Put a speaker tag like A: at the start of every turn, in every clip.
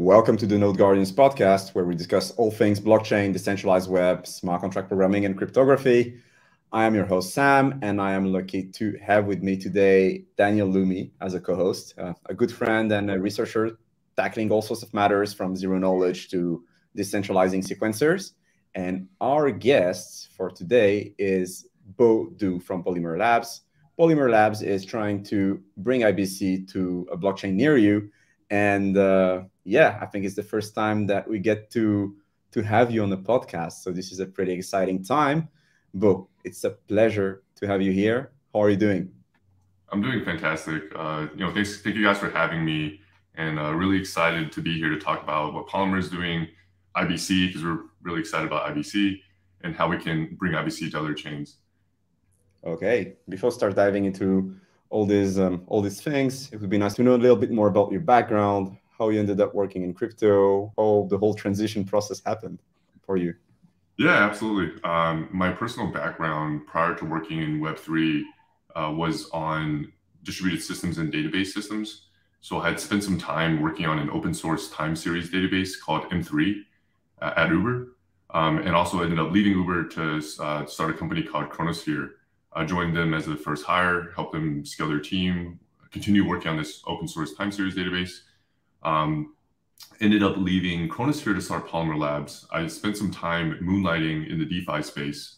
A: Welcome to the Node Guardians podcast, where we discuss all things blockchain, decentralized web, smart contract programming, and cryptography. I am your host, Sam, and I am lucky to have with me today Daniel Lumi as a co host, uh, a good friend and a researcher tackling all sorts of matters from zero knowledge to decentralizing sequencers. And our guest for today is Bo Du from Polymer Labs. Polymer Labs is trying to bring IBC to a blockchain near you. And uh, yeah, I think it's the first time that we get to to have you on the podcast. So this is a pretty exciting time. Bo, it's a pleasure to have you here. How are you doing?
B: I'm doing fantastic. Uh, you know, thanks, thank you guys for having me, and uh, really excited to be here to talk about what Polymer is doing, IBC, because we're really excited about IBC and how we can bring IBC to other chains.
A: Okay, before start diving into all these um, all these things, it would be nice to know a little bit more about your background, how you ended up working in crypto, how the whole transition process happened for you.
B: Yeah, absolutely. Um, my personal background prior to working in Web3 uh, was on distributed systems and database systems. So I had spent some time working on an open source time series database called M3 uh, at Uber, um, and also ended up leaving Uber to uh, start a company called Chronosphere. I joined them as the first hire, helped them scale their team, continue working on this open source time series database. Um, ended up leaving Chronosphere to start Polymer Labs. I spent some time moonlighting in the DeFi space.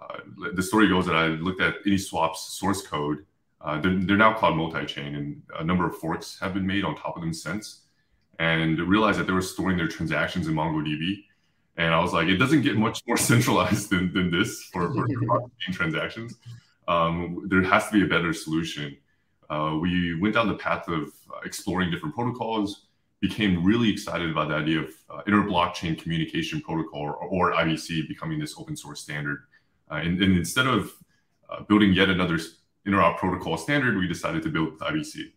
B: Uh, the story goes that I looked at AnySwap's source code. Uh, they're, they're, now called multi-chain, and a number of forks have been made on top of them since. And realized that they were storing their transactions in MongoDB. And I was like, it doesn't get much more centralized than, than this for, for transactions. Um, there has to be a better solution. Uh, we went down the path of exploring different protocols, became really excited about the idea of uh, inter-blockchain communication protocol or, or, IBC becoming this open source standard. Uh, and, and, instead of uh, building yet another interop protocol standard, we decided to build IBC.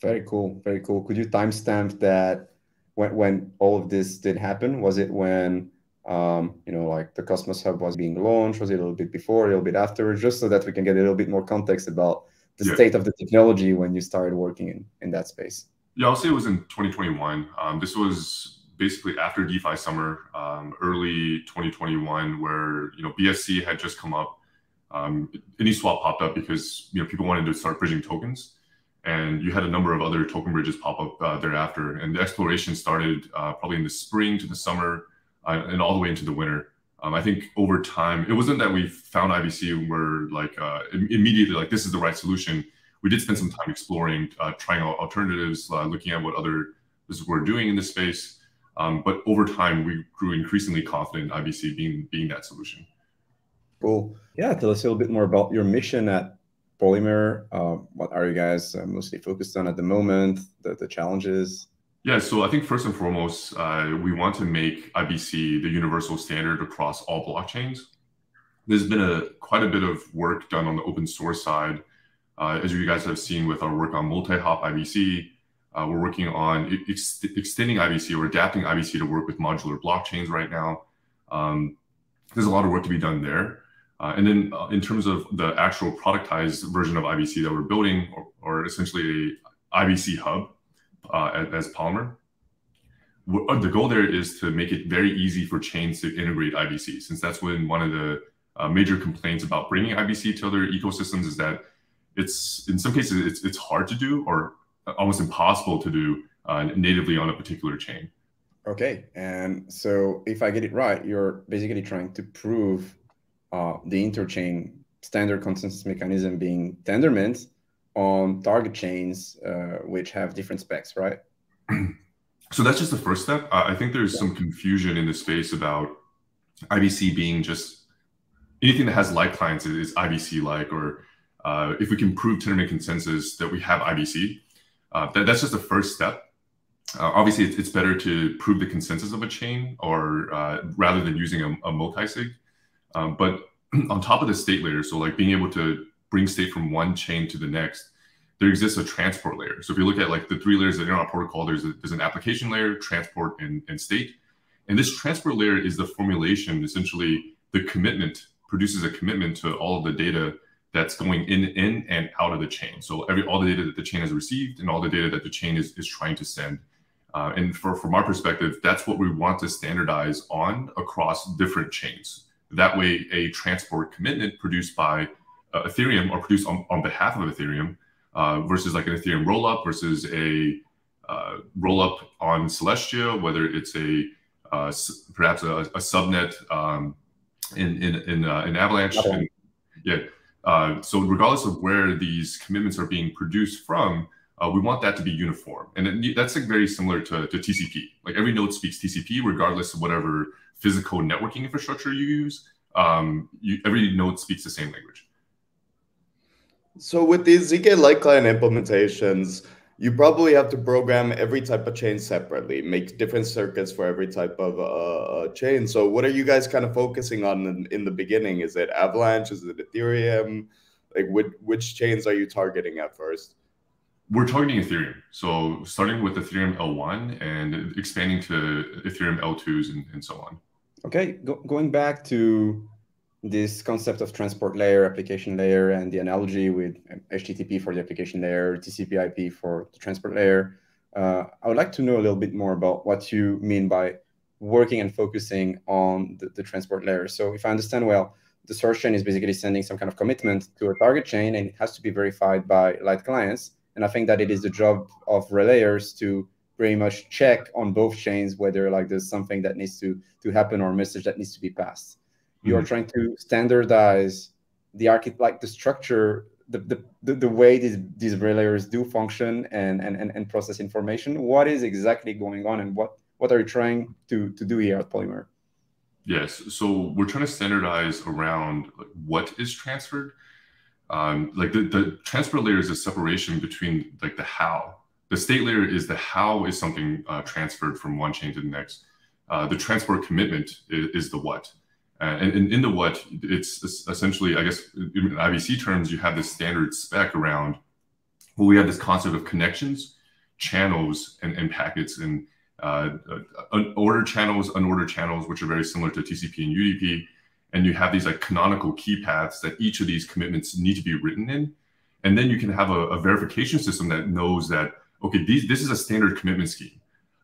A: Very cool. Very cool. Could you timestamp that when, when all of this did happen? Was it when um, you know, like the Cosmos Hub was being launched? Was it a little bit before, a little bit after? Just so that we can get a little bit more context about the yeah. state of the technology when you started working in, in that space?
B: Yeah, I'll say it was in 2021. Um, this was basically after DeFi summer, um, early 2021, where you know BSC had just come up. Um, AnySwap popped up because you know people wanted to start bridging tokens, and you had a number of other token bridges pop up uh, thereafter. And the exploration started uh, probably in the spring to the summer, uh, and all the way into the winter. Um, I think over time, it wasn't that we found IBC and we're like uh, immediately like this is the right solution. We did spend some time exploring, uh, trying out alternatives, uh, looking at what other businesses were doing in this space. Um, but over time, we grew increasingly confident in IBC being being that solution.
A: Cool. Yeah, tell us a little bit more about your mission at Polymer. Uh, what are you guys uh, mostly focused on at the moment? The, the challenges.
B: Yeah, so I think first and foremost, uh, we want to make IBC the universal standard across all blockchains. There's been a quite a bit of work done on the open source side, uh, as you guys have seen with our work on multi-hop IBC. Uh, we're working on ex extending IBC or adapting IBC to work with modular blockchains right now. Um, there's a lot of work to be done there. Uh, and then uh, in terms of the actual productized version of IBC that we're building, or, or essentially a IBC hub, uh, as Polymer. Uh, the goal there is to make it very easy for chains to integrate IBC, since that's when one of the uh, major complaints about bringing IBC to other ecosystems is that it's in some cases it's it's hard to do or almost impossible to do uh, natively on a particular chain.
A: Okay, and so if I get it right, you're basically trying to prove uh, the interchain standard consensus mechanism being Tendermint on target chains uh, which have different specs, right?
B: So that's just the first step. I think there's yeah. some confusion in the space about IBC being just anything that has like clients is IBC like, or uh, if we can prove Tendermint consensus that we have IBC, uh, that, that's just the first step. Uh, obviously, it's, it's, better to prove the consensus of a chain, or uh, rather than using a, a multi-sig. Um, but on top of the state layer, so like being able to bring state from one chain to the next, there exists a transport layer. So if you look at like the three layers of the interop protocol, there's, a, there's an application layer, transport, and, and state. And this transport layer is the formulation, essentially the commitment produces a commitment to all of the data that's going in, in and out of the chain. So every all the data that the chain has received and all the data that the chain is, is trying to send. Uh, and for, from our perspective, that's what we want to standardize on across different chains. That way, a transport commitment produced by uh, Ethereum or produced on, on behalf of Ethereum uh, versus like an Ethereum rollup versus a uh, rollup on Celestia, whether it's a uh, perhaps a, a subnet um, in in in, uh, in Avalanche. Okay. And, yeah. Uh, so regardless of where these commitments are being produced from, uh, we want that to be uniform, and it, that's like very similar to, to TCP. Like every node speaks TCP, regardless of whatever physical networking infrastructure you use. Um, you, every node speaks the same language.
C: So with these zk light client implementations, you probably have to program every type of chain separately, make different circuits for every type of uh, uh chain. So what are you guys kind of focusing on in, in the beginning? Is it Avalanche? Is it Ethereum? Like which, which chains are you targeting at first?
B: We're targeting Ethereum. So starting with Ethereum L1 and expanding to Ethereum L2s and, and so on.
A: Okay, Go going back to this concept of transport layer, application layer, and the analogy with HTTP for the application layer, TCP IP for the transport layer. Uh, I would like to know a little bit more about what you mean by working and focusing on the, the, transport layer. So if I understand well, the source chain is basically sending some kind of commitment to a target chain and it has to be verified by light clients. And I think that it is the job of relayers to pretty much check on both chains whether like there's something that needs to, to happen or a message that needs to be passed you are mm-hmm. trying to standardize the architect like the structure the, the, the, way these, these relayers do function and, and, and, and process information. What is exactly going on and what what are you trying to, to do here at polymer?
B: Yes. So we're trying to standardize around what is transferred. Um, like the, the transfer layer is a separation between like the how. The state layer is the how is something uh, transferred from one chain to the next. Uh, the transport commitment is, is the what uh, and, and, in the what, it's essentially, I guess, in IBC terms, you have this standard spec around, well, we have this concept of connections, channels, and, and packets, and uh, uh, ordered channels, unordered channels, which are very similar to TCP and UDP. And you have these like canonical key paths that each of these commitments need to be written in. And then you can have a, a verification system that knows that, okay, these, this is a standard commitment scheme.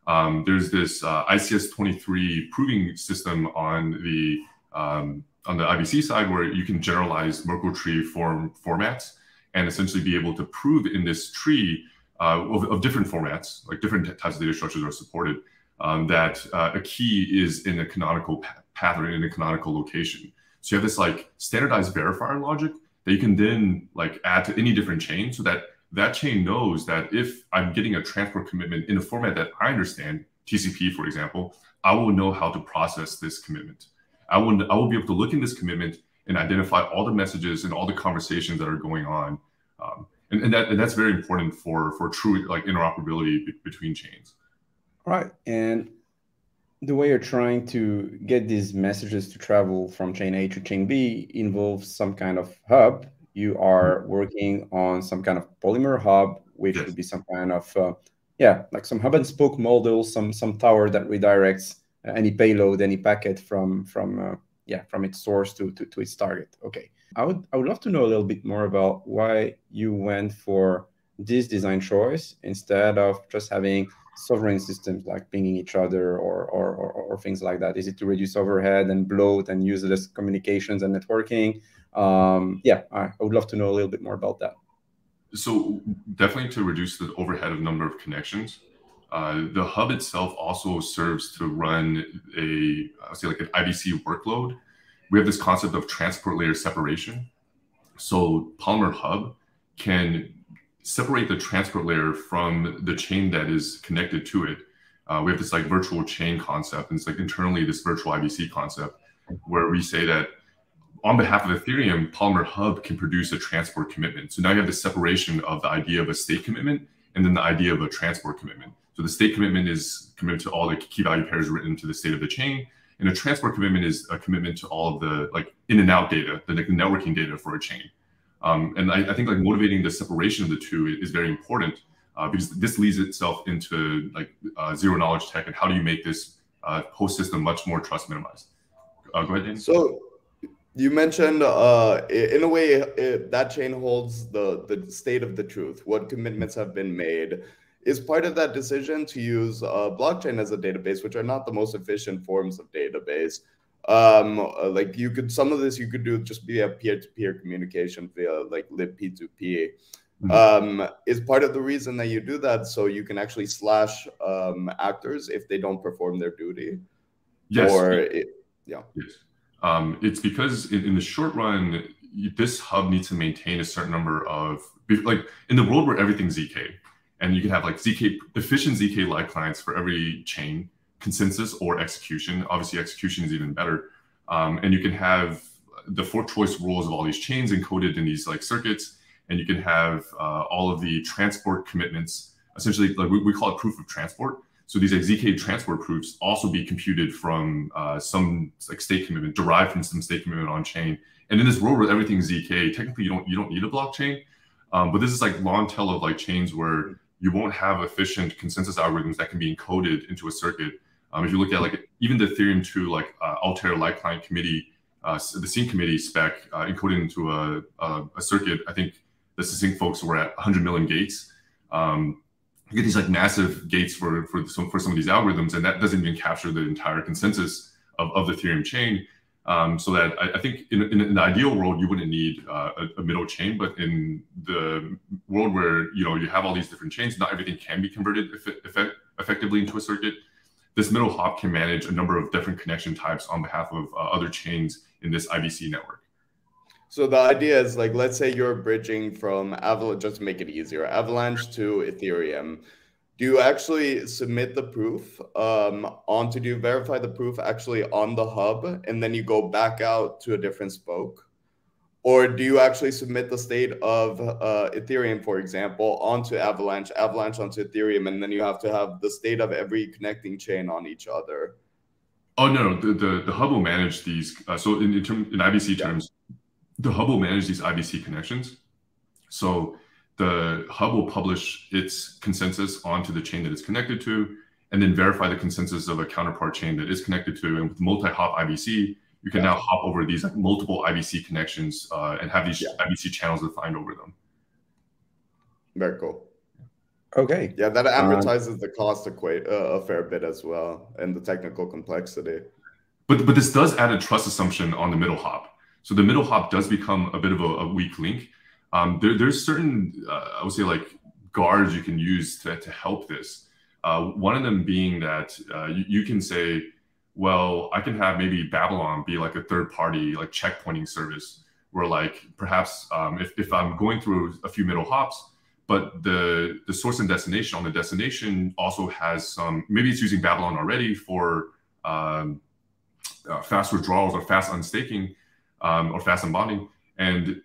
B: Um, there's this uh, ICS 23 proving system on the um, on the IBC side where you can generalize Merkle tree form formats and essentially be able to prove in this tree uh, of, of, different formats, like different types of data structures are supported, um, that uh, a key is in a canonical path or in a canonical location. So you have this like standardized verifier logic that you can then like add to any different chain so that that chain knows that if I'm getting a transport commitment in a format that I understand, TCP, for example, I will know how to process this commitment. I will I will be able to look in this commitment and identify all the messages and all the conversations that are going on, um, and, and that and that's very important for for true like interoperability be between chains.
A: All right, and the way you're trying to get these messages to travel from chain A to chain B involves some kind of hub. You are mm-hmm. working on some kind of polymer hub, which yes. would be some kind of uh, yeah, like some hub and spoke model, some some tower that redirects any payload, any packet from from uh, yeah from its source to, to to its target. Okay, I would I would love to know a little bit more about why you went for this design choice instead of just having sovereign systems like pinging each other or, or, or, or, things like that? Is it to reduce overhead and bloat and useless communications and networking? Um, yeah, I, I, would love to know a little bit more about that.
B: So definitely to reduce the overhead of number of connections. Uh, the hub itself also serves to run a, say like an IBC workload. We have this concept of transport layer separation. So Polymer Hub can separate the transport layer from the chain that is connected to it. Uh, we have this like virtual chain concept, and it's like internally this virtual IBC concept, where we say that on behalf of Ethereum, Polymer Hub can produce a transport commitment. So now you have the separation of the idea of a state commitment and then the idea of a transport commitment. So the state commitment is committed to all the key value pairs written to the state of the chain. And a transport commitment is a commitment to all of the like in and out data, the networking data for a chain. Um, and I, I, think like motivating the separation of the two is very important uh, because this leads itself into like uh, zero knowledge tech and how do you make this uh, host system much more trust minimized. Uh, go ahead, Dan.
C: So you mentioned uh, in a way it, that chain holds the the state of the truth, what commitments have been made is part of that decision to use uh, blockchain as a database, which are not the most efficient forms of database. Um, uh, like you could, some of this you could do just via peer-to-peer communication via like libp2p. Mm-hmm. Um, is part of the reason that you do that so you can actually slash um, actors if they don't perform their duty.
B: Yes.
C: Or it, yeah.
B: Yes. Um, it's because in, in, the short run, this hub needs to maintain a certain number of like in the world where everything's zk, and you can have like zk efficient zk like clients for every chain consensus or execution. Obviously, execution is even better, um, and you can have the fork choice rules of all these chains encoded in these like circuits, and you can have uh, all of the transport commitments. Essentially, like we, we call it proof of transport so these like zk transport proofs also be computed from uh, some like state commitment, derived from some state commitment on chain. And in this world where everything's zk, technically you don't you don't need a blockchain. Um, but this is like long tail of like chains where you won't have efficient consensus algorithms that can be encoded into a circuit. Um, if you look at like even the Ethereum 2 like uh, Altair Light Client Committee, uh, the Sync Committee spec uh, encoded into a, a, a, circuit, I think the Sync folks were at 100 million gates. Um, you get these like massive gates for for some for some of these algorithms, and that doesn't even capture the entire consensus of, of the Ethereum chain. Um, so that I, I think in, in, in, the ideal world, you wouldn't need uh, a, a, middle chain, but in the world where you know you have all these different chains, not everything can be converted effect, effectively into a circuit. This middle hop can manage a number of different connection types on behalf of uh, other chains in this IBC network.
C: So the idea is like, let's say you're bridging from Avalanche, just to make it easier, Avalanche to Ethereum. Do you actually submit the proof um, onto, do you verify the proof actually on the hub and then you go back out to a different spoke? Or do you actually submit the state of uh, Ethereum, for example, onto Avalanche, Avalanche onto Ethereum, and then you have to have the state of every connecting chain on each other?
B: Oh no. The, the, the hub will manage these. Uh, so in in, term, in IBC yeah. terms, the hub will manage these IBC connections. So the hub will publish its consensus onto the chain that it's connected to, and then verify the consensus of a counterpart chain that is connected to. And with multi-hop IBC, you can yeah. now hop over these like multiple IBC connections uh, and have these yeah. IBC channels defined over them.
C: Very cool.
A: Okay.
C: Yeah, that amortizes um, the cost equate uh, a fair bit as well, and the technical complexity.
B: But but this does add a trust assumption on the middle hop. So the middle hop does become a bit of a, a weak link. Um, there, there's certain, uh, I would say, like guards you can use to, to help this. Uh, one of them being that uh, you, you, can say, well, I can have maybe Babylon be like a third party, like checkpointing service, where like perhaps um, if, if I'm going through a few middle hops, but the the source and destination on the destination also has some maybe it's using Babylon already for um, uh, fast withdrawals or fast unstaking um, or fast unbonding. And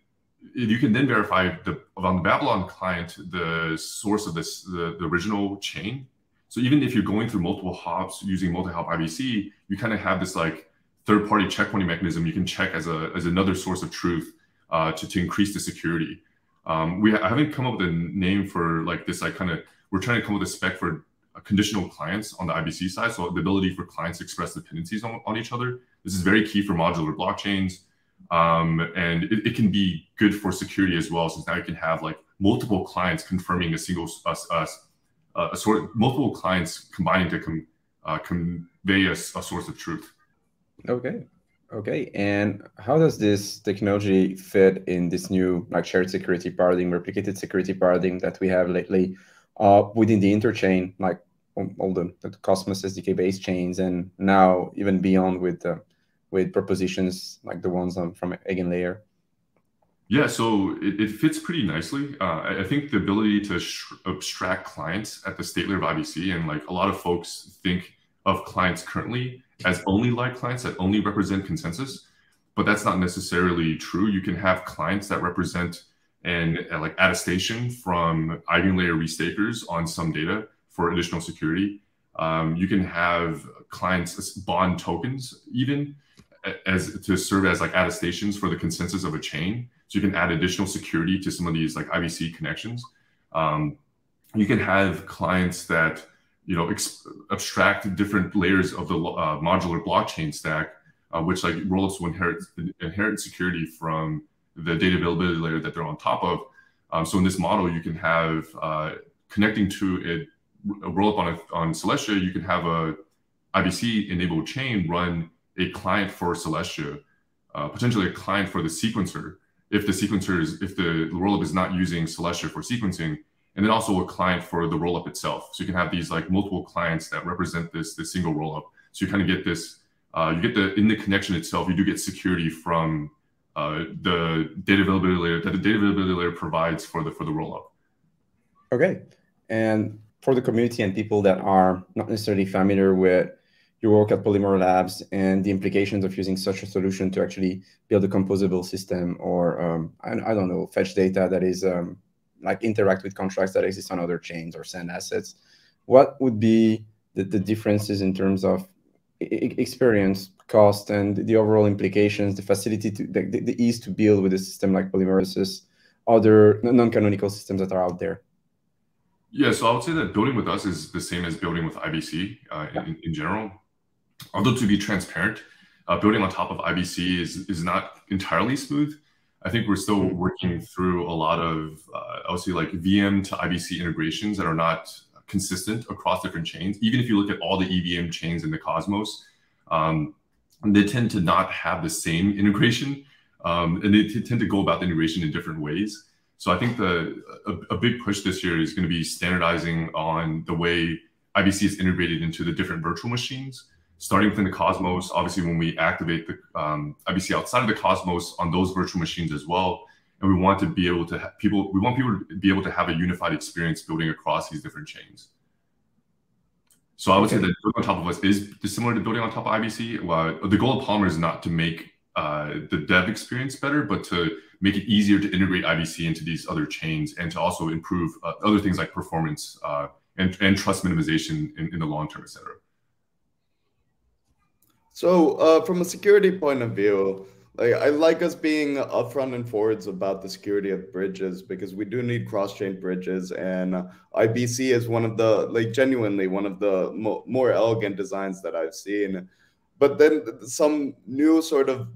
B: you can then verify the on the Babylon client the source of this the, the original chain. So even if you're going through multiple hops using multi-hop IBC, you kind of have this like third-party checkpointing mechanism you can check as a as another source of truth uh, to to increase the security. Um, we I haven't come up with a name for like this. like kind of we're trying to come up with a spec for conditional clients on the IBC side. So the ability for clients to express dependencies on, on each other. This is very key for modular blockchains. Um, and it, it, can be good for security as well, since now you can have like multiple clients confirming a single uh, uh, a sort multiple clients combining to com, uh, convey a, a source of truth.
A: Okay. Okay, and how does this technology fit in this new like shared security paradigm, replicated security paradigm that we have lately uh, within the interchain, like all the, the Cosmos SDK based chains, and now even beyond with the with propositions like the ones on, from Eigenlayer?
B: Yeah, so it, it fits pretty nicely. Uh, I think the ability to abstract clients at the state layer of IBC, and like a lot of folks think of clients currently as only like clients that only represent consensus, but that's not necessarily true. You can have clients that represent an like attestation from Eigenlayer restakers on some data for additional security. Um, you can have clients bond tokens even as to serve as like attestations for the consensus of a chain. So you can add additional security to some of these like IBC connections. Um, you can have clients that you know abstract different layers of the uh, modular blockchain stack, uh, which like rollups will inherit inherit security from the data availability layer that they're on top of. Um, so in this model, you can have uh, connecting to a, a rollup on a, on Celestia, you can have a IBC enabled chain run a client for Celestia, uh, potentially a client for the sequencer, if the sequencer is if the rollup is not using Celestia for sequencing, and then also a client for the rollup itself. So you can have these like multiple clients that represent this this single rollup. So you kind of get this. Uh, you get the in the connection itself. You do get security from uh, the data availability layer that the data availability layer provides for the for the rollup.
A: Okay, and for the community and people that are not necessarily familiar with your work at Polymer Labs and the implications of using such a solution to actually build a composable system or um, I, I, don't know fetch data that is um, like interact with contracts that exist on other chains or send assets. What would be the, the differences in terms of experience cost and the overall implications the facility to the, the ease to build with a system like polymer versus other non-canonical systems that are out there?
B: Yeah, so I would say that building with us is the same as building with IBC uh, yeah. in, in, general although to be transparent, uh, building on top of IBC is is not entirely smooth. I think we're still working through a lot of uh, I would say like VM to IBC integrations that are not consistent across different chains. Even if you look at all the EVM chains in the Cosmos, um, they tend to not have the same integration, um, and they tend to go about the integration in different ways. So I think the a, a big push this year is going to be standardizing on the way IBC is integrated into the different virtual machines starting within the Cosmos. Obviously, when we activate the um, IBC outside of the Cosmos on those virtual machines as well, and we want to be able to have people. We want people to be able to have a unified experience building across these different chains. So I would okay. say that building on top of us is similar to building on top of IBC. Well, the goal of Polymer is not to make uh, the dev experience better, but to make it easier to integrate IBC into these other chains and to also improve uh, other things like performance uh, and, and trust minimization in, in the long term, et cetera.
C: So, uh, from a security point of view, like I like us being upfront and forwards about the security of bridges because we do need cross-chain bridges, and IBC is one of the like genuinely one of the mo- more elegant designs that I've seen. But then some new sort of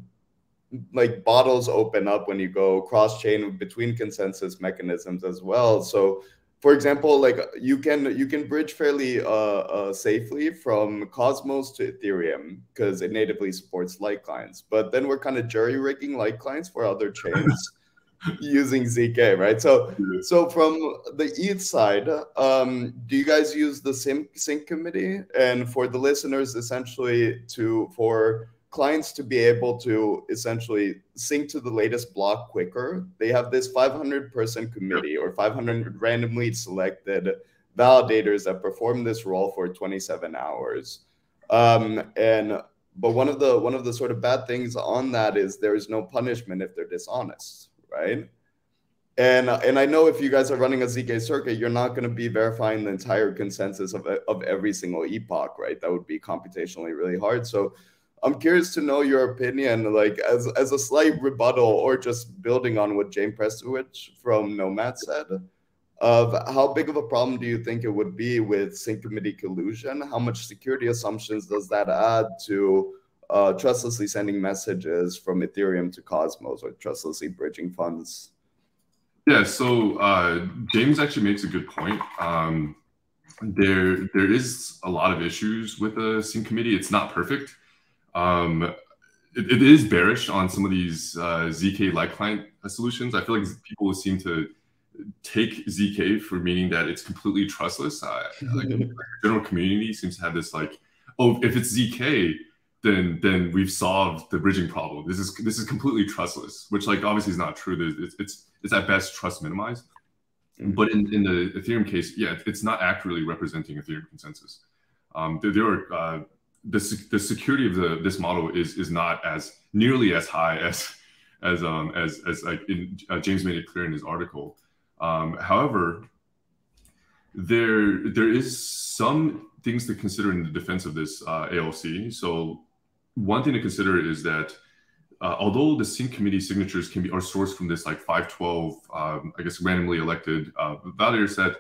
C: like bottles open up when you go cross-chain between consensus mechanisms as well. So for example, like you can you can bridge fairly uh, uh, safely from Cosmos to Ethereum because it natively supports light clients. But then we're kind of jury rigging light clients for other chains using zk, right? So so from the ETH side, um, do you guys use the sync sync committee? And for the listeners, essentially to for clients to be able to essentially sync to the latest block quicker, they have this 500 person committee or 500 randomly selected validators that perform this role for 27 hours. Um, and but one of the one of the sort of bad things on that is there is no punishment if they're dishonest, right? And and I know if you guys are running a zk circuit, you're not going to be verifying the entire consensus of of every single epoch, right? That would be computationally really hard. So I'm curious to know your opinion, like as as a slight rebuttal or just building on what James Prestwich from Nomad said, of how big of a problem do you think it would be with sync committee collusion? How much security assumptions does that add to uh, trustlessly sending messages from Ethereum to Cosmos or trustlessly bridging funds?
B: Yeah, so uh, James actually makes a good point. Um, there, there is a lot of issues with the sync committee. It's not perfect. Um, it, it is bearish on some of these uh, ZK light client solutions. I feel like people seem to take ZK for meaning that it's completely trustless. Uh, like the general community seems to have this like, oh, if it's ZK, then then we've solved the bridging problem. This is this is completely trustless, which like obviously is not true. It's it's, it's at best trust minimized. Mm-hmm. But in, in the Ethereum case, yeah, it's not accurately representing Ethereum consensus. Um, there, there are uh, the, the security of the this model is is not as nearly as high as as um as as like in, uh, James made it clear in his article. Um, however, there there is some things to consider in the defense of this uh, ALC. So one thing to consider is that uh, although the sync committee signatures can be are sourced from this like 512, um, I guess randomly elected uh, validator set,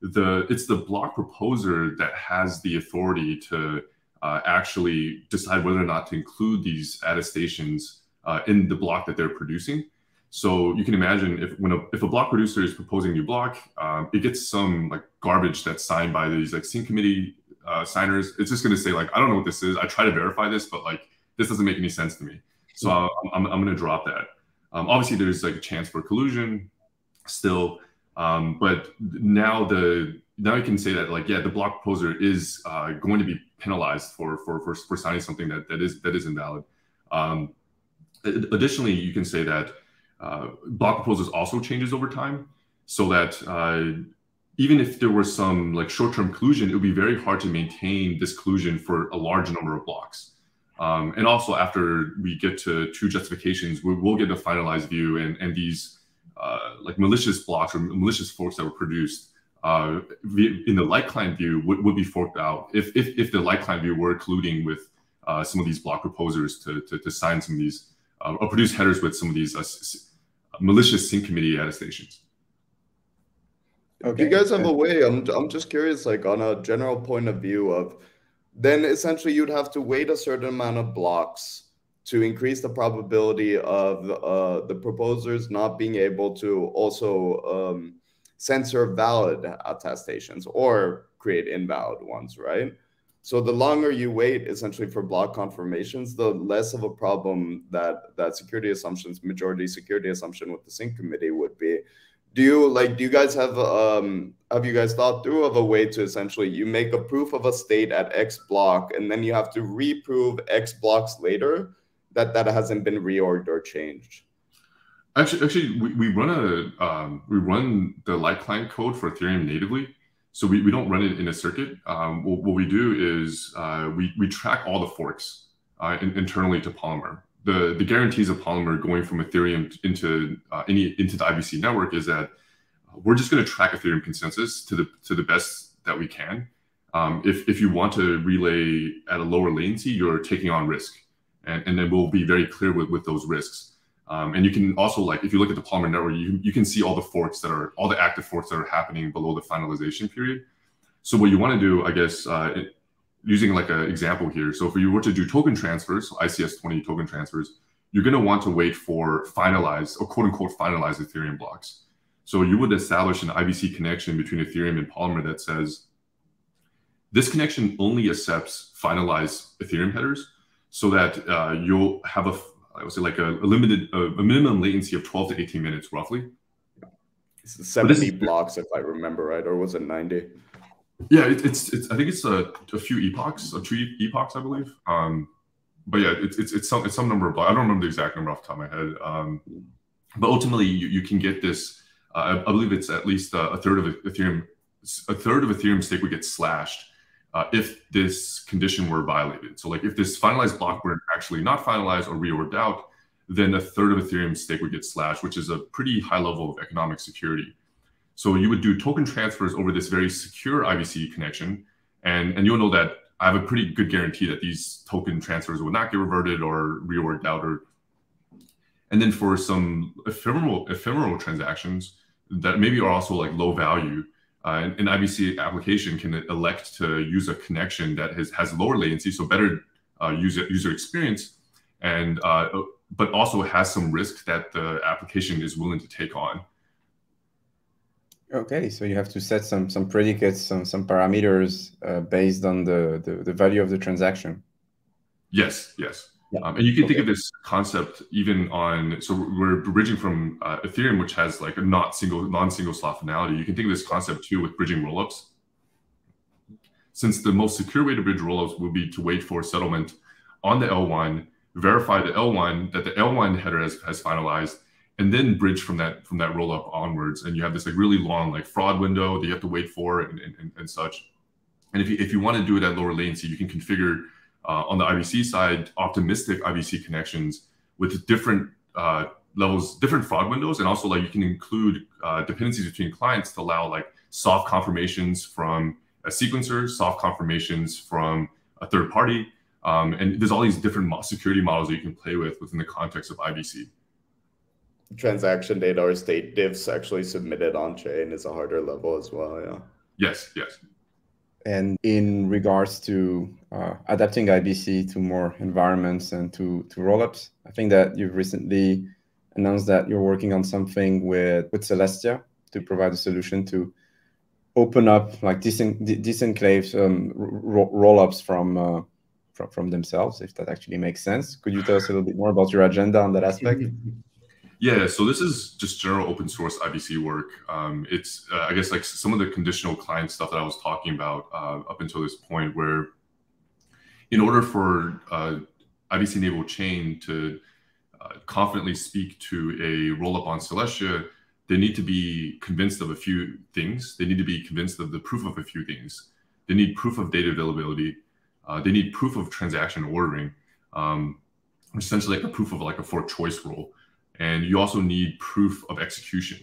B: the it's the block proposer that has the authority to uh, actually decide whether or not to include these attestations uh, in the block that they're producing. So you can imagine if when a, if a block producer is proposing a new block, um, it gets some like garbage that's signed by these like sync committee uh, signers. It's just going to say like I don't know what this is. I try to verify this, but like this doesn't make any sense to me. So uh, I'm, I'm going to drop that. Um, obviously, there's like a chance for collusion still, um, but now the now you can say that like yeah, the block proposer is uh, going to be penalized for for for, for signing something that that is that is invalid. Um, additionally, you can say that uh, block proposals also changes over time, so that uh, even if there was some like short-term collusion, it would be very hard to maintain this collusion for a large number of blocks. Um, and also after we get to two justifications, we will get a finalized view and, and these uh, like malicious blocks or malicious forks that were produced uh, in the light client view would, would be forked out if, if, if the light client view were colluding with uh, some of these block proposers to, to, to sign some of these uh, or produce headers with some of these uh, malicious sync committee attestations.
C: Okay. Do you guys have a way? I'm, I'm just curious, like on a general point of view of then essentially you'd have to wait a certain amount of blocks to increase the probability of uh, the proposers not being able to also um, censor valid attestations or create invalid ones, right? So the longer you wait essentially for block confirmations, the less of a problem that that security assumptions, majority security assumption with the sync committee would be. Do you like do you guys have um have you guys thought through of a way to essentially you make a proof of a state at X block and then you have to reprove X blocks later that that hasn't been reorged or changed?
B: Actually, actually, we, we run a um, we run the light client code for Ethereum natively, so we, we don't run it in a circuit. Um, what, what, we do is uh, we, we track all the forks uh, in, internally to Polymer. The, the guarantees of Polymer going from Ethereum into uh, any into the IBC network is that we're just going to track Ethereum consensus to the to the best that we can. Um, if, if you want to relay at a lower latency, you're taking on risk, and, and then we'll be very clear with, with those risks. Um, and you can also like if you look at the Polymer network, you, you can see all the forks that are all the active forks that are happening below the finalization period. So what you want to do, I guess, uh, it, using like an example here. So if you were to do token transfers, ICS 20 token transfers, you're going to want to wait for finalized or quote unquote finalized Ethereum blocks. So you would establish an IBC connection between Ethereum and Polymer that says this connection only accepts finalized Ethereum headers so that uh, you'll have a I would say like a, a limited, a, a, minimum latency of 12 to 18 minutes roughly.
C: 70 blocks, if I remember right, or was it 90?
B: Yeah, it, it's, it's, I think it's a, a few epochs, a two epochs, I believe. Um, but yeah, it's, it's, it's some, it's some number of blocks. I don't remember the exact number off the top of my head. Um, but ultimately you, you can get this, uh, I, I, believe it's at least a, a third of Ethereum, a third of Ethereum stake would get slashed uh, if this condition were violated. So like if this finalized block were actually not finalized or reorged out, then a third of Ethereum stake would get slashed, which is a pretty high level of economic security. So you would do token transfers over this very secure IBC connection, and, and you'll know that I have a pretty good guarantee that these token transfers will not get reverted or reorged out. Or, and then for some ephemeral ephemeral transactions that maybe are also like low value, uh, an, IBC application can elect to use a connection that has, has lower latency, so better uh, user user experience, and uh, but also has some risk that the application is willing to take on.
A: Okay, so you have to set some some predicates, some some parameters uh, based on the, the the value of the transaction.
B: Yes, yes. Yeah. Um, and you can okay. think of this concept even on, so we're bridging from uh, Ethereum, which has like a not single, non-single slot finality. You can think of this concept too with bridging rollups. Since the most secure way to bridge rollups would be to wait for settlement on the L1, verify the L1 that the L1 header has, has finalized, and then bridge from that from that rollup onwards. And you have this like really long like fraud window that you have to wait for and, and, and such. And if you, if you want to do it at lower latency, you can configure uh, on the IBC side, optimistic IBC connections with different uh, levels, different fraud windows, and also like you can include uh, dependencies between clients to allow like soft confirmations from a sequencer, soft confirmations from a third party, um, and there's all these different security models that you can play with within the context of IBC.
C: Transaction data or state diffs actually submitted on chain is a harder level as well. Yeah.
B: Yes. Yes.
A: And in regards to uh, adapting IBC to more environments and to, to rollups, I think that you've recently announced that you're working on something with with Celestia to provide a solution to open up like decent disenclave um, rollups from, uh, from from themselves, if that actually makes sense. Could you tell us a little bit more about your agenda on that aspect?
B: Yeah, so this is just general open source IBC work. Um, it's uh, I guess like some of the conditional client stuff that I was talking about uh, up until this point, where in order for uh, IBC enabled chain to uh, confidently speak to a rollup on Celestia, they need to be convinced of a few things. They need to be convinced of the proof of a few things. They need proof of data availability. Uh, they need proof of transaction ordering, um, essentially like a proof of like a fork choice rule. And you also need proof of execution.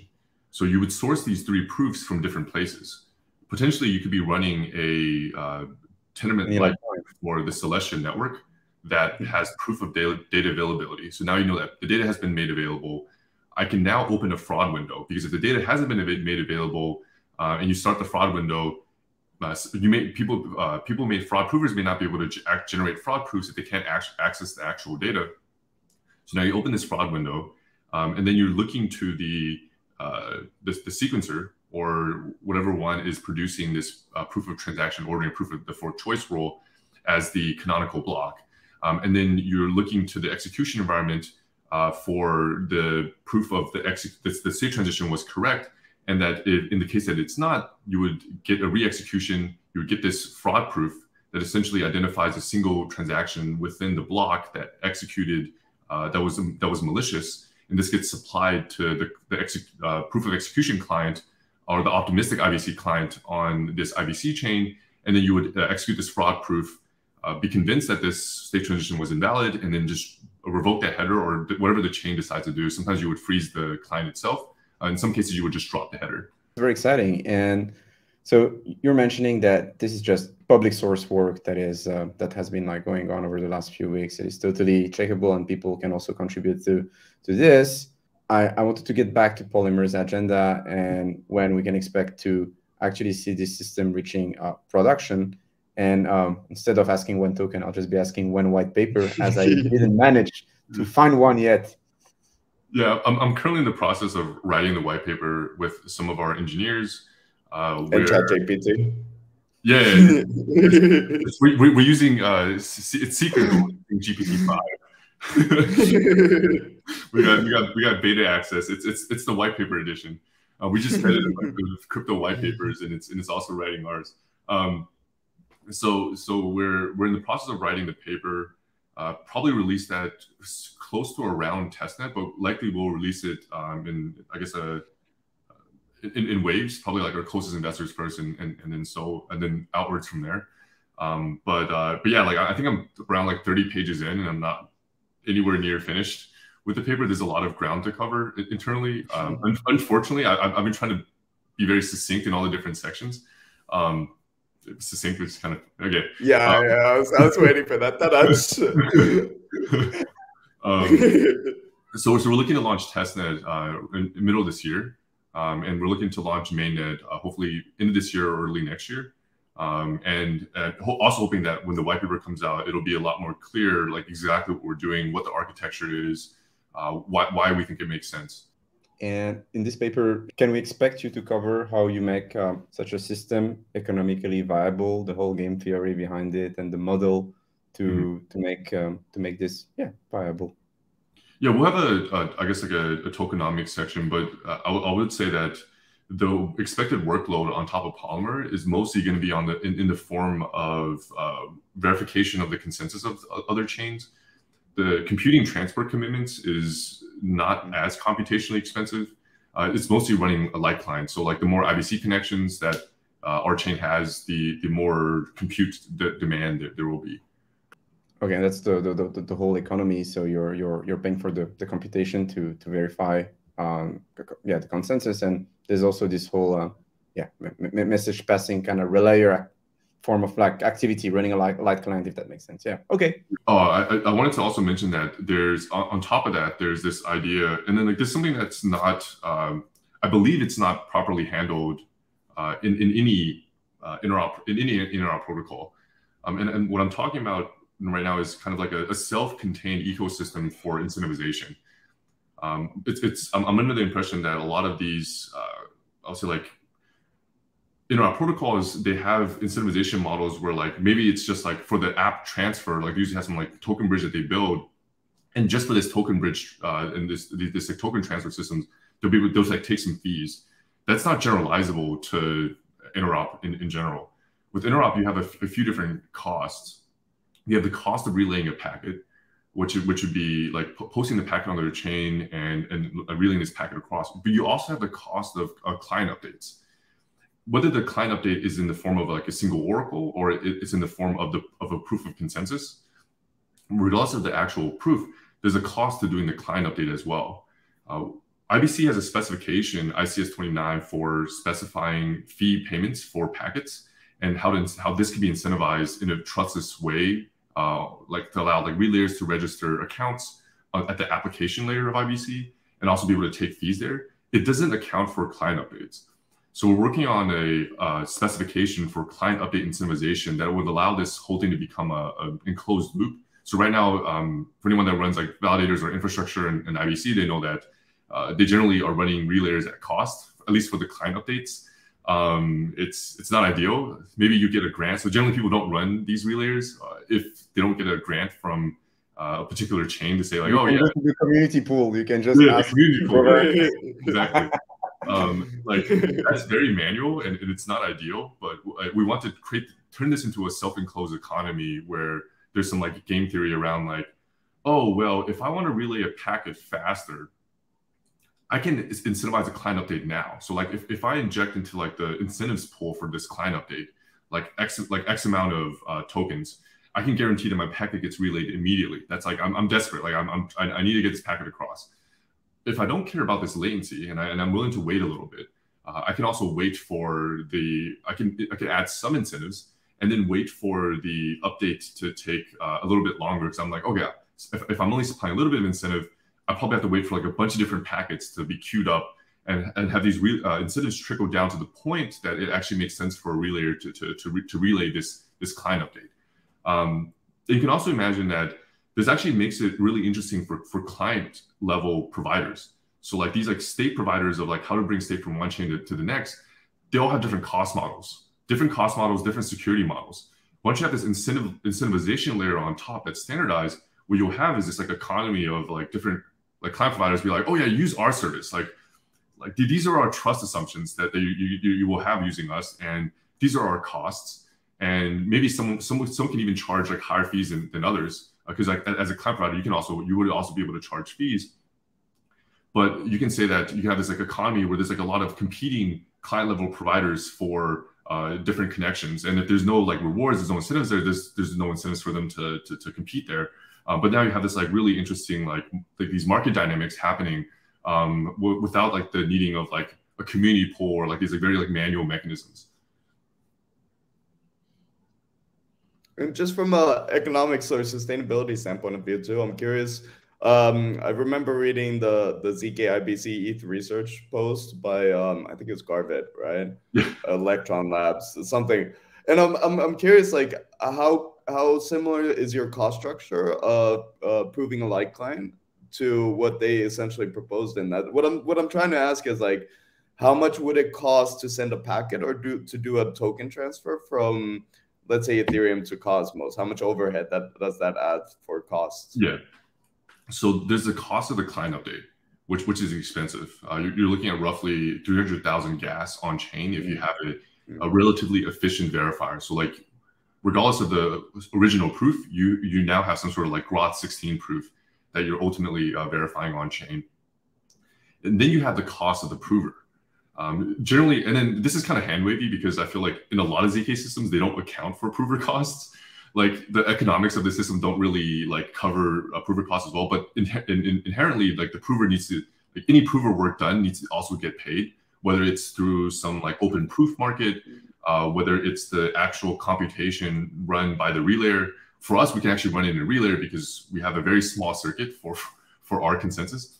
B: So you would source these three proofs from different places. Potentially, you could be running a uh, Tendermint like for the Celestia network that has proof of data, data availability. So now you know that the data has been made available. I can now open a fraud window because if the data hasn't been made available uh, and you start the fraud window, uh, you may people uh, people made fraud provers may not be able to g- generate fraud proofs if they can't act- access the actual data. So now you open this fraud window, um, and then you're looking to the, uh, the, the sequencer or whatever one is producing this uh, proof of transaction ordering proof of the fork choice rule as the canonical block. Um, and then you're looking to the execution environment uh, for the proof of the, the, state transition was correct. And that in the case that it's not, you would get a re-execution, you would get this fraud proof that essentially identifies a single transaction within the block that executed uh, that was that was malicious, and this gets supplied to the, the uh, proof of execution client or the optimistic IBC client on this IBC chain, and then you would uh, execute this fraud proof uh, be convinced that this state transition was invalid and then just revoke that header or whatever the chain decides to do. Sometimes you would freeze the client itself. Uh, in some cases, you would just drop the header.
A: Very exciting. And so you're mentioning that this is just public source work that is uh, that has been like going on over the last few weeks. It is totally checkable, and people can also contribute to to this. I, I wanted to get back to Polymer's agenda and when we can expect to actually see this system reaching uh, production. And um, instead of asking when token, I'll just be asking when white paper, as I didn't manage to find one yet.
B: Yeah, I'm, I'm currently in the process of writing the white paper with some of our engineers.
C: Uh, and ChatGPT.
B: Yeah, yeah, yeah. we, we, are using uh, it's secret GPT five. we got we got we got beta access. It's it's it's the white paper edition. Uh, we just edited like, crypto white papers, and it's and it's also writing ours. Um, so so we're we're in the process of writing the paper. Uh, probably release that close to around testnet, but likely we'll release it um, in I guess a uh, in, in, waves, probably like our closest investors first, and, and, and then so and then outwards from there. Um, but uh, but yeah, like I think I'm around like 30 pages in, and I'm not anywhere near finished with the paper. There's a lot of ground to cover internally. Um, un- unfortunately, I, have been trying to be very succinct in all the different sections. Um, succinct is kind of okay.
C: Yeah, um, yeah. I was, I was waiting for that. That's.
B: um, so, so we're looking to launch testnet uh, in the middle of this year, um, and we're looking to launch mainnet uh, hopefully into this year or early next year. Um, and uh, also hoping that when the white paper comes out, it'll be a lot more clear, like exactly what we're doing, what the architecture is, uh, why, why we think it makes sense.
A: And in this paper, can we expect you to cover how you make um, such a system economically viable, the whole game theory behind it, and the model to mm-hmm. to make um, to make this yeah viable?
B: Yeah, we'll have a, a I guess like a, a tokenomics section, but uh, I, w- I would say that the expected workload on top of Polymer is mostly going to be on the in, in the form of uh, verification of the consensus of other chains. The computing transport commitments is not as computationally expensive. Uh, it's mostly running a light client. So like the more IBC connections that uh, our chain has, the the more compute de- demand that there will be.
A: Okay, that's the, the the, the whole economy. So you're you're you're paying for the, the computation to to verify um, yeah the consensus. And there's also this whole uh, yeah message passing kind of relayer form of like activity running a light, light client if that makes sense. Yeah. Okay.
B: Oh I, I wanted to also mention that there's on, top of that there's this idea and then like there's something that's not um, i believe it's not properly handled uh, in, in any uh, interop in any interop protocol. Um, and, and what i'm talking about right now is kind of like a, a self-contained ecosystem for incentivization Um, it's, it's I'm, I'm, under the impression that a lot of these, uh, I'll say like, know, our protocols they have incentivization models where like maybe it's just like for the app transfer, like usually have some like token bridge that they build, and just for this token bridge uh, and this this, like, token transfer systems, they'll be able like take some fees. That's not generalizable to interop in, in general. With interop, you have a, a few different costs. You have the cost of relaying a packet, which which would be like posting the packet on their chain and and relaying this packet across. But you also have the cost of uh, client updates. Whether the client update is in the form of like a single oracle or it's in the form of the of a proof of consensus, regardless of the actual proof, there's a cost to doing the client update as well. Uh, IBC has a specification, ICS 29, for specifying fee payments for packets and how to how this can be incentivized in a trustless way uh, like to allow like relayers to register accounts at the application layer of IBC and also be able to take fees there. It doesn't account for client updates. So we're working on a uh, specification for client update incentivization that would allow this whole thing to become a, a enclosed loop. So right now, um, for anyone that runs like validators or infrastructure and IBC, they know that uh, they generally are running relayers at cost, at least for the client updates um, it's it's not ideal. Maybe you get a grant. So generally, people don't run these relayers uh, if they don't get a grant from uh, a particular chain to say like,
A: you
B: oh yeah,
A: the community pool. You can just yeah, ask community
B: pool. exactly. um, like that's very manual and, and, it's not ideal. But we want to create turn this into a self-enclosed economy where there's some like game theory around like, oh well, if I want to relay a packet faster, I can incentivize a client update now. So like if, if I inject into like the incentives pool for this client update, like X like X amount of uh, tokens, I can guarantee that my packet gets relayed immediately. That's like I'm, I'm desperate. Like I'm, I'm I need to get this packet across. If I don't care about this latency and, I, and I'm willing to wait a little bit, uh, I can also wait for the I can I can add some incentives and then wait for the update to take uh, a little bit longer because I'm like, okay, if, if I'm only supplying a little bit of incentive, I probably have to wait for like a bunch of different packets to be queued up and, and have these re- uh, incentives trickle down to the point that it actually makes sense for a relayer to, to, to, re- to relay this, this client update. Um, you can also imagine that this actually makes it really interesting for, for client level providers. So like these like state providers of like how to bring state from one chain to, to the next, they all have different cost models, different cost models, different security models. Once you have this incentive incentivization layer on top that's standardized, what you'll have is this like economy of like different like cloud providers be like, oh yeah, use our service. Like, like these are our trust assumptions that you, you, you will have using us, and these are our costs. And maybe someone someone someone can even charge like higher fees than, than others because like as a cloud provider, you can also you would also be able to charge fees. But you can say that you have this like economy where there's like a lot of competing client level providers for uh, different connections, and if there's no like rewards, there's no incentives there. There's there's no incentives for them to to, to compete there. Uh, but now you have this like really interesting like like these market dynamics happening um, w- without like the needing of like a community pool or like these like very like manual mechanisms.
C: And just from a economics or sustainability standpoint of view too, I'm curious. Um, I remember reading the the zk IBC ETH research post by um, I think it's Garvit, right? Electron Labs, something. And I'm, I'm I'm curious, like how how similar is your cost structure of uh, proving a light client to what they essentially proposed in that? What I'm what I'm trying to ask is like, how much would it cost to send a packet or do to do a token transfer from let's say Ethereum to Cosmos? How much overhead that does that add for costs?
B: Yeah. So there's the cost of the client update, which which is expensive. Uh, you're, you're, looking at roughly 300,000 gas on chain if you mm. have a, a relatively efficient verifier. So like regardless of the original proof, you you now have some sort of like Groth 16 proof that you're ultimately uh, verifying on chain. And then you have the cost of the prover. Um, generally, and then this is kind of hand wavy because I feel like in a lot of zk systems they don't account for prover costs. Like the economics of the system don't really like cover a prover cost as well. But in, in, inherently, like the prover needs to like any prover work done needs to also get paid, whether it's through some like open proof market uh, whether it's the actual computation run by the relayer. For us, we can actually run it in a relayer because we have a very small circuit for for our consensus.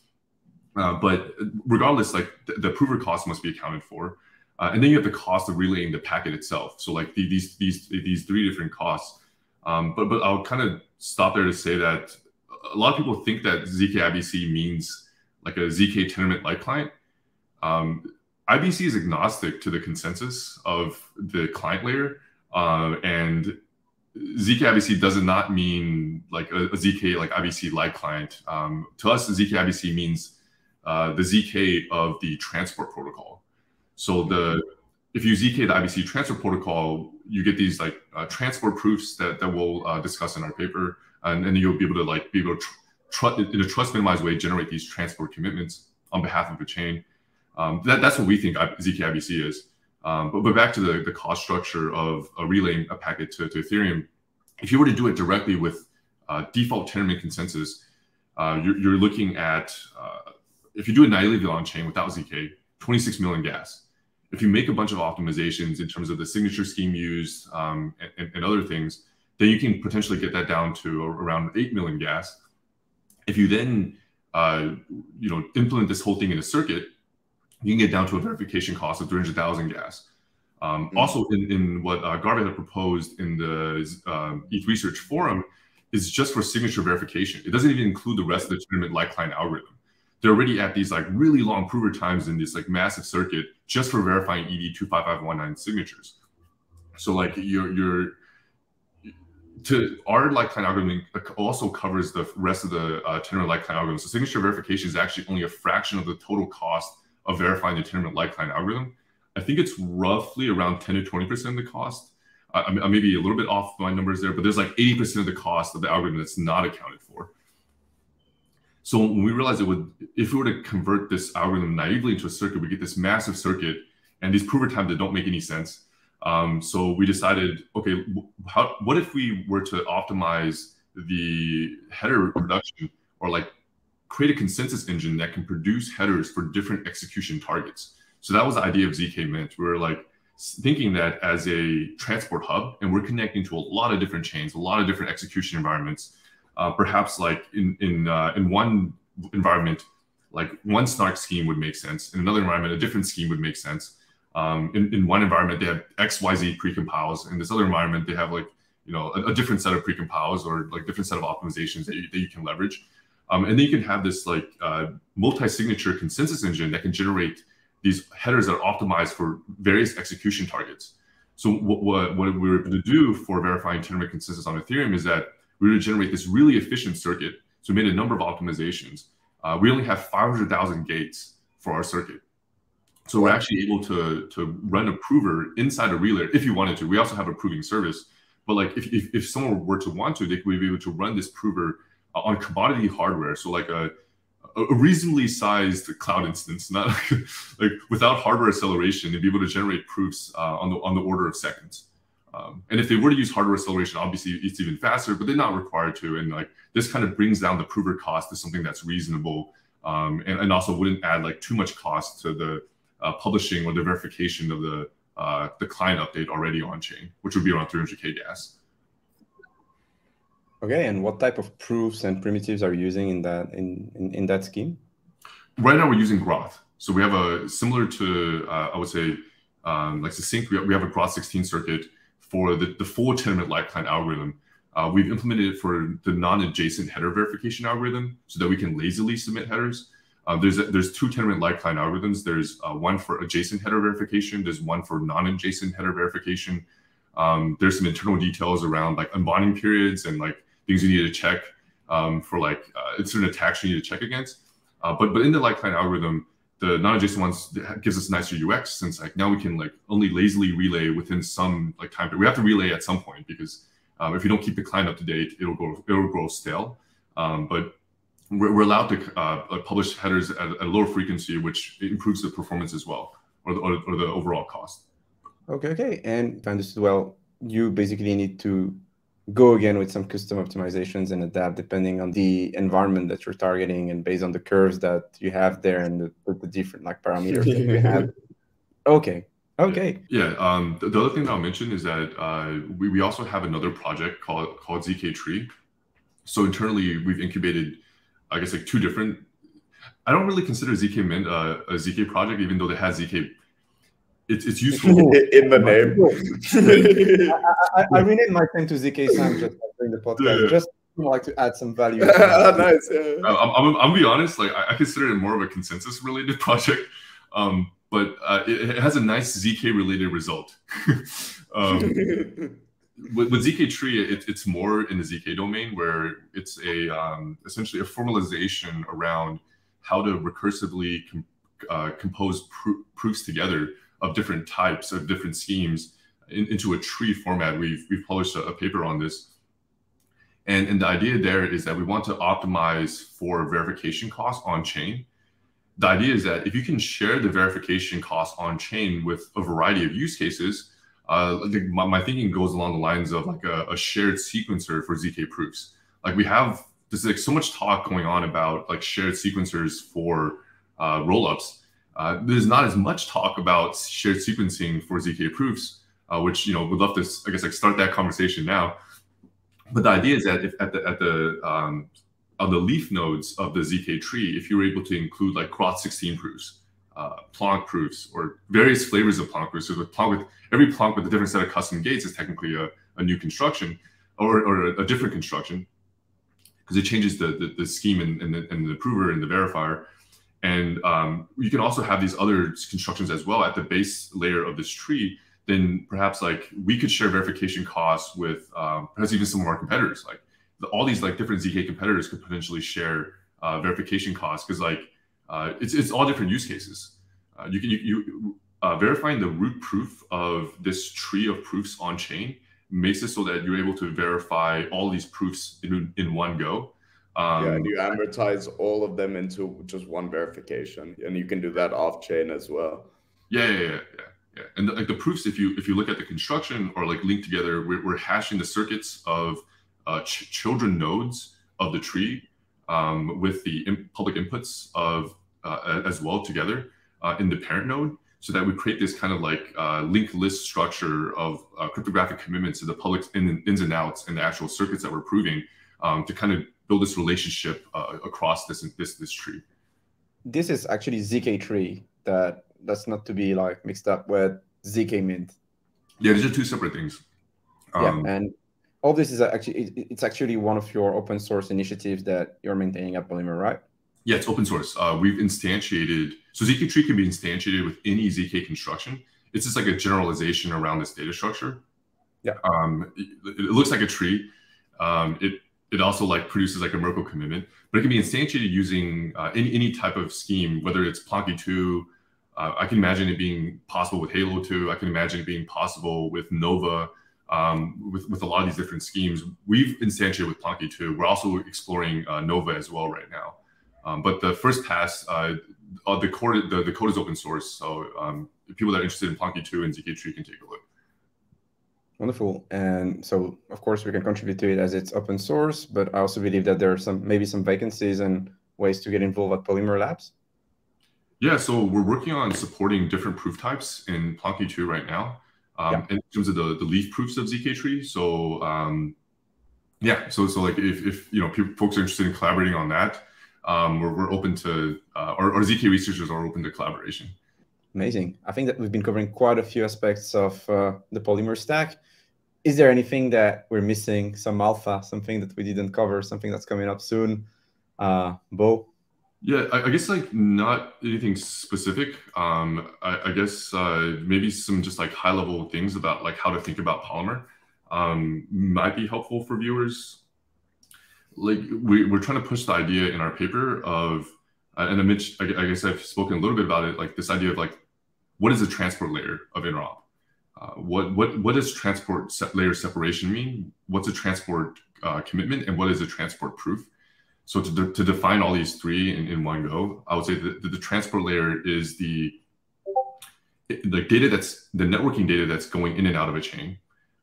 B: Uh, but regardless, like the, the, prover cost must be accounted for, uh, and then you have the cost of relaying the packet itself. So like the, these these these three different costs. Um, but but I'll kind of stop there to say that a lot of people think that zk IBC means like a ZK Tendermint light client, um, IBC is agnostic to the consensus of the client layer, uh, and ZK IBC does not mean like a, a ZK like IBC light client. Um, to us, ZK IBC means uh, the ZK of the transport protocol. So the if you ZK the IBC transport protocol, you get these like uh, transport proofs that that we'll uh, discuss in our paper, and then you'll be able to like be able to in a trust minimized way generate these transport commitments on behalf of the chain. Um, that, that's what we think ZK IBC is. Um, but, but back to the, the cost structure of a relaying a packet to, to Ethereum, if you were to do it directly with uh, default Tendermint consensus, uh, you're, you're, looking at, uh, if you do it natively on chain without ZK, 26 million gas. If you make a bunch of optimizations in terms of the signature scheme used um, and, and, other things, then you can potentially get that down to around 8 million gas. If you then uh, you know, implement this whole thing in a circuit, you can get down to a verification cost of 300,000 gas. Um, mm-hmm. Also, in, in what uh, Garvit had proposed in the um, ETH Research Forum, is just for signature verification. It doesn't even include the rest of the Tendermint light client algorithm. They're already at these like really long prover times in this like massive circuit just for verifying ED two five five one nine signatures. So like you're you're to our light client algorithm also covers the rest of the uh, Tendermint light client algorithm. So signature verification is actually only a fraction of the total cost of verifying the Tendermint light client algorithm. I think it's roughly around 10 to 20% of the cost. I, I may be a little bit off my numbers there, but there's like 80% of the cost of the algorithm that's not accounted for. So when we realized it would, if we were to convert this algorithm naively into a circuit, we get this massive circuit and these prover times that don't make any sense. Um, so we decided, okay, how, what if we were to optimize the header reduction or like create a consensus engine that can produce headers for different execution targets. So that was the idea of ZK Mint. We were like thinking that as a transport hub, and we're connecting to a lot of different chains, a lot of different execution environments. Uh, perhaps like in in uh, in one environment, like one snark scheme would make sense. In another environment, a different scheme would make sense. Um, in, in one environment, they have X, Y, Z precompiles. In this other environment, they have like you know a, a different set of precompiles or like different set of optimizations that you, that you can leverage. Um, and then you can have this like uh, multi-signature consensus engine that can generate these headers that are optimized for various execution targets. So what, what, what we were able to do for verifying Tendermint consensus on Ethereum is that we were to generate this really efficient circuit. So we made a number of optimizations. Uh, we only have 500,000 gates for our circuit. So we're actually able to, to run a prover inside a relay if you wanted to. We also have a proving service. But like if, if, if someone were to want to, they would be able to run this prover on commodity hardware. So like a, a reasonably sized cloud instance, not like, without hardware acceleration, to be able to generate proofs uh, on the on the order of seconds. Um, and if they were to use hardware acceleration, obviously it's even faster, but they're not required to. And like this kind of brings down the prover cost to something that's reasonable, um, and, and also wouldn't add like too much cost to the uh, publishing or the verification of the uh, the client update already on chain, which would be around 300k gas.
A: Okay, and what type of proofs and primitives are you using in that in, in, in that scheme?
B: Right now, we're using Groth. So we have a similar to uh, I would say um, like Succinct. We have, we have a Groth 16 circuit for the, the full Tendermint light client algorithm. Uh, we've implemented it for the non-adjacent header verification algorithm so that we can lazily submit headers. Uh, there's a, there's two Tendermint light client algorithms. There's uh, one for adjacent header verification. There's one for non-adjacent header verification. Um, there's some internal details around like unbonding periods and like things you need to check um, for like uh, certain attacks you need to check against. Uh, but but in the light client algorithm, the non-adjacent ones gives us nicer UX since like now we can like only lazily relay within some like time. We have to relay at some point because um, if you don't keep the client up to date, it'll go it'll grow stale. Um, but we're, we're, allowed to uh, publish headers at, a lower frequency, which improves the performance as well, or the, or, or the overall cost.
A: Okay, okay. And understood well, you basically need to go again with some custom optimizations and adapt depending on the environment that you're targeting and based on the curves that you have there and the, the different like parameters that you have. Okay. Okay.
B: Yeah. yeah. Um, the, the, other thing that I'll mention is that uh, we, we also have another project called called ZK Tree. So internally, we've incubated, I guess, like two different. I don't really consider ZK Mint uh, a ZK project, even though they has ZK it's, it's useful
C: in the name.
A: I, I, I, renamed my thing to ZK Sam just during the podcast, yeah. just like to add some value.
C: nice. Yeah.
B: I'm, I'm, I'm, gonna be honest. Like I, I, consider it more of a consensus related project, um, but uh, it, it, has a nice zk related result. um, with, with, zk tree, it, it's more in the zk domain where it's a um, essentially a formalization around how to recursively com- uh, compose pr- proofs together of different types of different schemes in, into a tree format. We've we've published a, a paper on this and, and the idea there is that we want to optimize for verification costs on chain. The idea is that if you can share the verification costs on chain with a variety of use cases, uh, my, my, thinking goes along the lines of like a, a, shared sequencer for ZK proofs. Like we have, there's like so much talk going on about like shared sequencers for uh, rollups. Uh, there's not as much talk about shared sequencing for ZK proofs, uh, which you know would love to, I guess, like start that conversation now. But the idea is that if at the at the um, on the leaf nodes of the zk tree, if you were able to include like Groth16 proofs, uh, Plonk proofs, or various flavors of Plonk proofs, so with Plonk with every Plonk with a different set of custom gates is technically a, a new construction or, or a, a different construction because it changes the, the, the scheme and, and, the, and the prover and the verifier. And um, you can also have these other constructions as well at the base layer of this tree then perhaps like we could share verification costs with um, perhaps even some of our competitors. Like the, all these like different zk competitors could potentially share uh, verification costs because like uh, it's it's all different use cases. Uh, you can you, you uh, verifying the root proof of this tree of proofs on chain makes it so that you're able to verify all these proofs in in one go.
C: Um, yeah, and you amortize all of them into just one verification, and you can do that off chain as well.
B: Yeah, yeah, yeah. yeah. Yeah, and the, like the proofs, if you if you look at the construction or like linked together, we're, we're hashing the circuits of uh, ch- children nodes of the tree um, with the in- public inputs of uh, as well together uh, in the parent node, so that we create this kind of like uh, linked list structure of uh, cryptographic commitments to the public in, ins and outs and the actual circuits that we're proving um, to kind of build this relationship uh, across this this this tree.
A: This is actually zk tree that that's not to be like mixed up with zk mint.
B: Yeah these are two separate things.
A: Um, yeah and all this is actually it's actually one of your open source initiatives that you're maintaining at polymer right?
B: Yeah it's open source. Uh, we've instantiated so zk tree can be instantiated with any zk construction. It's just like a generalization around this data structure.
A: Yeah.
B: Um, it, it looks like a tree. Um, it it also like produces like a Merkle commitment, but it can be instantiated using uh, any, any type of scheme, whether it's Plonky 2, uh, I can imagine it being possible with Halo 2. I can imagine it being possible with Nova, um, with, with a lot of these different schemes. We've instantiated with Plonky 2. We're also exploring uh, Nova as well right now. Um, but the first pass, uh, uh, the, code, the, the code is open source. So um, people that are interested in Plonky 2 and ZK can take a look.
A: Wonderful. And so, of course, we can contribute to it as it's open source, but I also believe that there are some maybe some vacancies and ways to get involved at Polymer Labs.
B: Yeah, so we're working on supporting different proof types in Plonky 2 right now. Um, yeah. in terms of the, the leaf proofs of ZK tree. So um, yeah, so so like if, if you know people, folks are interested in collaborating on that, um, we're, we're open to uh, our, our ZK researchers are open to collaboration.
A: Amazing. I think that we've been covering quite a few aspects of uh, the Polymer stack. Is there anything that we're missing? Some alpha, something that we didn't cover, something that's coming up soon? Uh, Bo,
B: yeah, I, I, guess like not anything specific. Um, I, I guess uh, maybe some just like high level things about like how to think about Polymer um, might be helpful for viewers. Like we, we're trying to push the idea in our paper of, uh, and I, I guess I've spoken a little bit about it, like this idea of like, what is the transport layer of interop? Uh, what what what does transport layer separation mean? What's a transport uh, commitment, and what is a transport proof? So to, de- to define all these three in, in one go, I would say that the, the transport layer is the the data that's the networking data that's going in and out of a chain.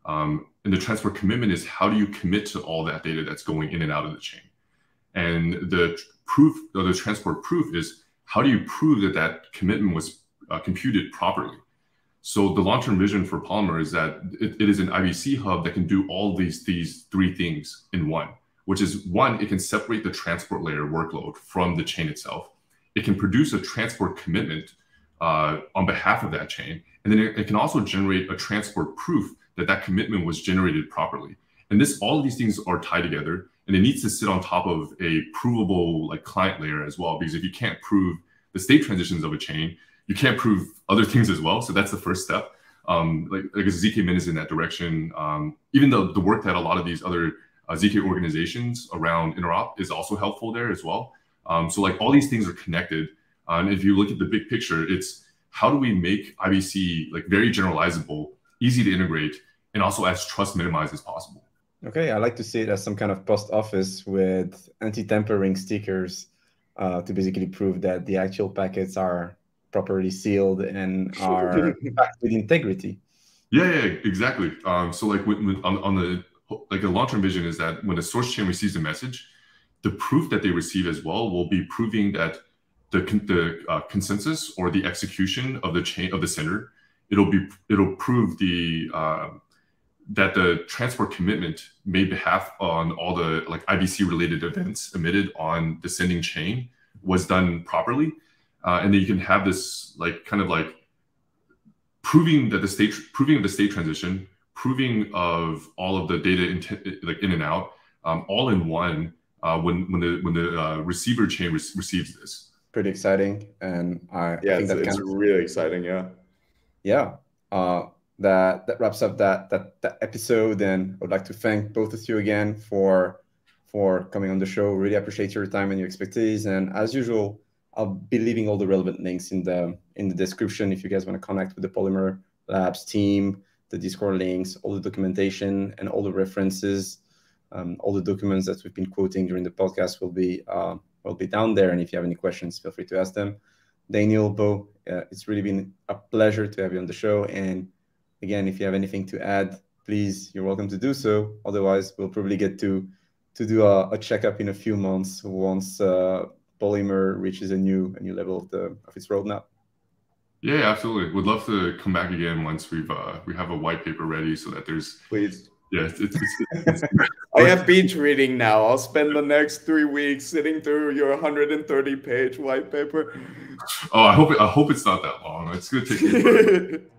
B: Um, and the transport commitment is how do you commit to all that data that's going in and out of the chain? And the proof, or the transport proof is how do you prove that that commitment was uh, computed properly? So the long-term vision for Polymer is that it, it is an IBC hub that can do all these these three things in one which is one, it can separate the transport layer workload from the chain itself. It can produce a transport commitment uh, on behalf of that chain. And then it, it, can also generate a transport proof that that commitment was generated properly. And this, all of these things are tied together, and it needs to sit on top of a provable light client layer as well. Because if you can't prove the state transitions of a chain, you can't prove other things as well. So that's the first step. Um, like, like ZK Mint is in that direction. Um, even though the work that a lot of these other uh, ZK organizations around interop is also helpful there as well. Um, so like all these things are connected. Uh, and if you look at the big picture, it's how do we make IBC like very generalizable, easy to integrate, and also as trust minimized as possible.
A: Okay, I like to see it as some kind of post office with anti-tampering stickers uh, to basically prove that the actual packets are properly sealed and are backed with integrity.
B: Yeah, yeah, exactly. Um, so like when, when, on, on the like the long-term vision is that when a source chain receives a message, the proof that they receive as well will be proving that the the uh, consensus or the execution of the chain of the sender, it'll be it'll prove the uh, that the transport commitment made behalf on all the like IBC related events emitted on the sending chain was done properly, uh, and then you can have this like kind of like proving that the state proving of the state transition, proving of all of the data in like in and out, um, all in one uh, when when the when the uh, receiver chain re receives this.
A: Pretty exciting, and I
C: yeah,
A: I
C: it's, it's really exciting. Yeah,
A: yeah. Uh, that that wraps up that that that episode, and I would like to thank both of you again for for coming on the show. Really appreciate your time and your expertise, and as usual. I'll be leaving all the relevant links in the in the description if you guys want to connect with the Polymer Labs team, the Discord links, all the documentation, and all the references um, all the documents that we've been quoting during the podcast will be uh, will be down there. And if you have any questions, feel free to ask them. Daniel, Bo, uh, it's really been a pleasure to have you on the show. And again, if you have anything to add, please, you're welcome to do so. Otherwise, we'll probably get to to do a, a checkup in a few months once uh, Polymer reaches a new a new level of the of its roadmap.
B: Yeah, absolutely. Would love to come back again once we've uh, we have a white paper ready, so that there's
C: please
B: yeah, it's, it's, it's,
C: I have binge reading now. I'll spend the next three weeks sitting through your 130 page white paper.
B: Oh, I hope it, I hope it's not that long. It's gonna take.